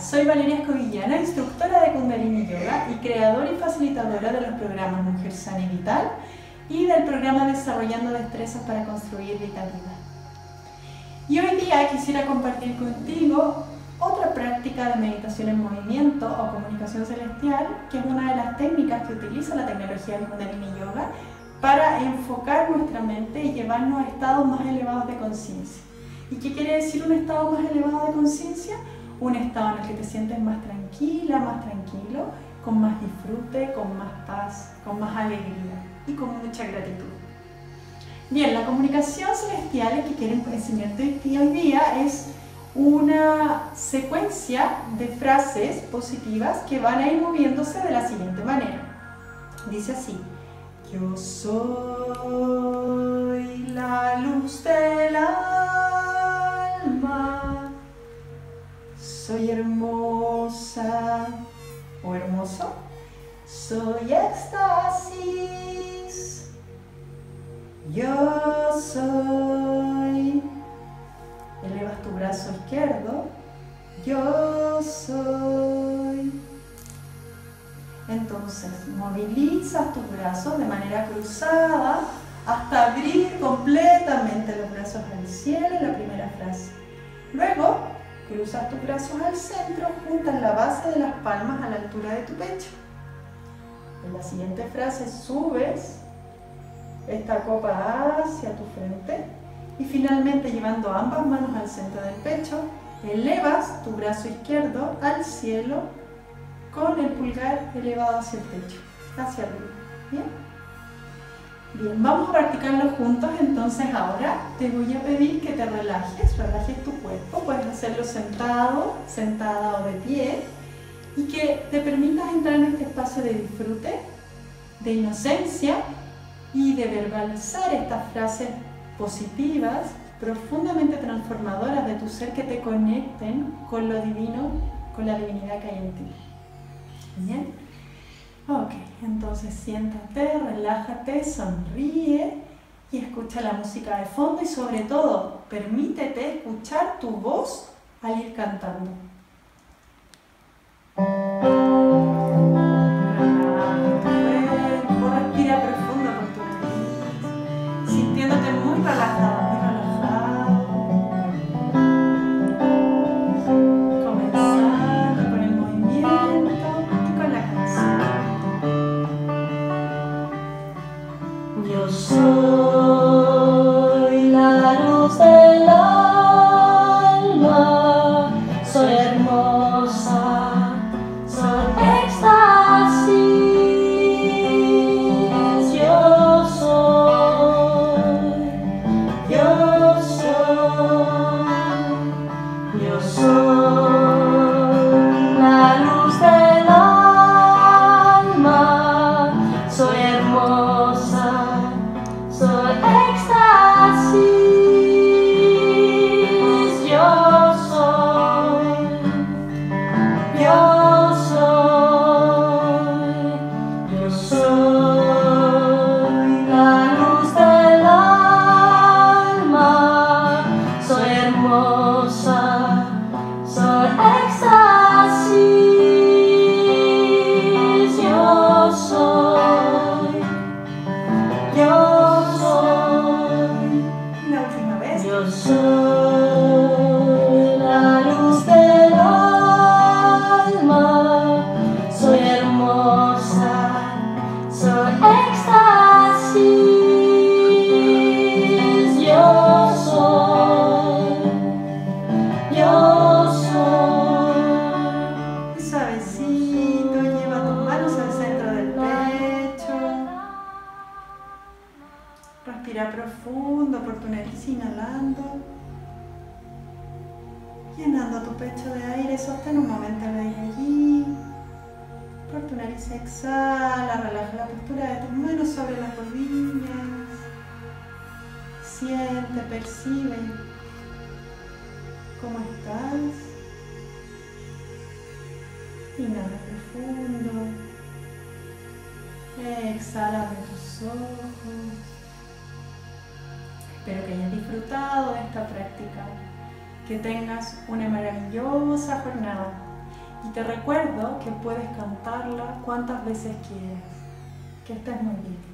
Soy Valeria Escobillana, instructora de Kundalini Yoga y creadora y facilitadora de los programas Mujer Sana y Vital y del programa Desarrollando Destrezas para Construir Vitalidad. Y hoy día quisiera compartir contigo otra práctica de meditación en movimiento o comunicación celestial, que es una de las técnicas que utiliza la tecnología de Kundalini Yoga para enfocar nuestra mente y llevarnos a estados más elevados de conciencia. ¿Y qué quiere decir un estado más elevado de conciencia? Un estado en el que te sientes más tranquila, más tranquilo, con más disfrute, con más paz, con más alegría y con mucha gratitud. Bien, la comunicación celestial que quieren enseñarte hoy día es una secuencia de frases positivas que van a ir moviéndose de la siguiente manera. Dice así, yo soy la luz del alma, hermosa o hermoso, soy éxtasis, yo soy, elevas tu brazo izquierdo, yo soy entonces, movilizas tus brazos de manera cruzada hasta abrir completamente los brazos al cielo en la primera frase. Luego, cruzas tus brazos al centro, juntas la base de las palmas a la altura de tu pecho. En la siguiente frase subes esta copa hacia tu frente y finalmente llevando ambas manos al centro del pecho, elevas tu brazo izquierdo al cielo con el pulgar elevado hacia el techo, hacia arriba. ¿Bien? Bien, vamos a practicarlo juntos, entonces ahora te voy a pedir que te relajes, relajes tu hacerlo sentado, sentada o de pie, y que te permitas entrar en este espacio de disfrute, de inocencia y de verbalizar estas frases positivas, profundamente transformadoras de tu ser que te conecten con lo divino, con la divinidad que hay en ti. Bien. Ok, entonces siéntate, relájate, sonríe y escucha la música de fondo y sobre todo permítete escuchar tu voz al ir cantando. La luz del alma, soy hermosa, soy éxtasis. yo soy, yo soy, suavecito, lleva tus manos al centro del pecho. Respira profundo por tu nariz inhalando llenando tu pecho de aire, sostén un momento el aire allí. Por tu nariz exhala, relaja la postura de tus manos sobre las rodillas. Siente, percibe cómo estás. Inhala profundo. Exhala, de tus ojos. Espero que hayas disfrutado de esta práctica que tengas una maravillosa jornada Y te recuerdo que puedes cantarla cuantas veces quieras. Que estés muy bien.